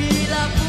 be loved.